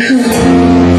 舒。